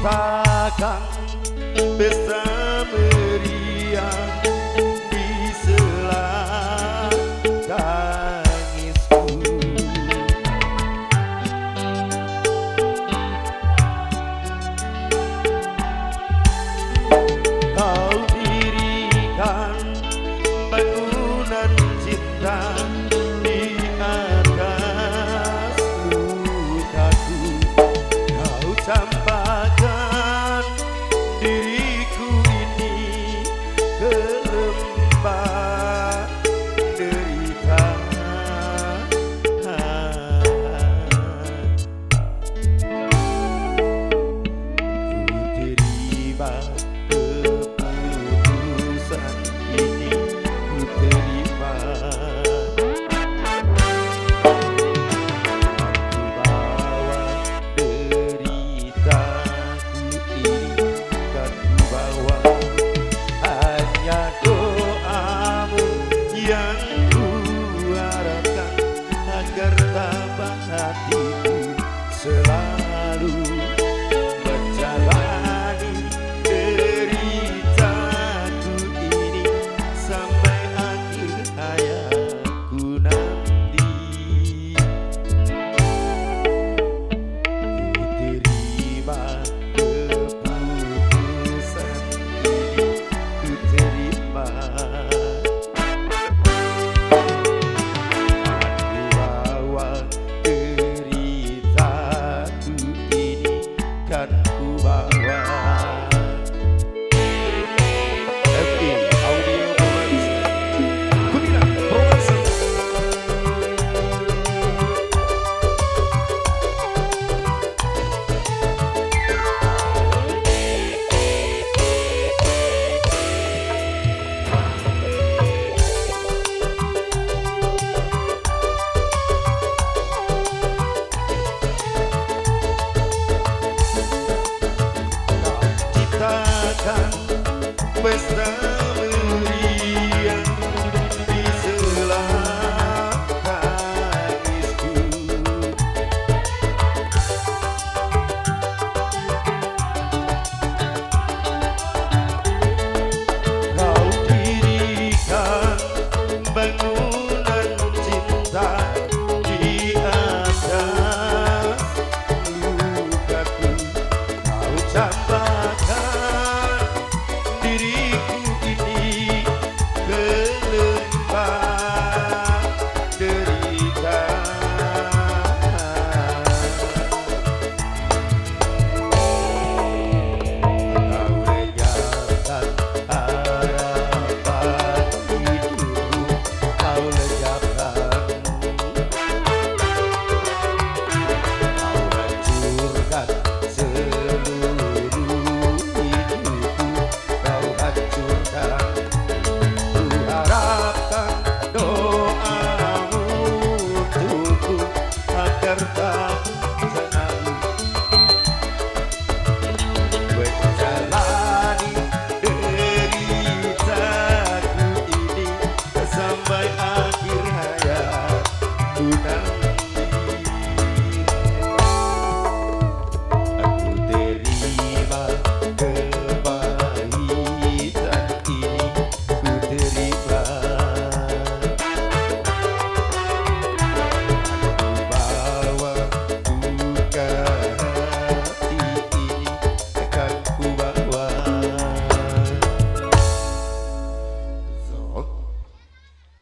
takkan pesta meriah di selatan Kau dirikan bangunan cinta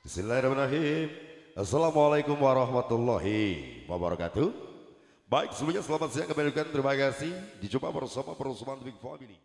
Bismillahirrahmanirrahim. Assalamualaikum warahmatullahi wabarakatuh. Baik, sebelumnya selamat siang kembali terima kasih. Dijumpa bersama Perusahaan Big Family.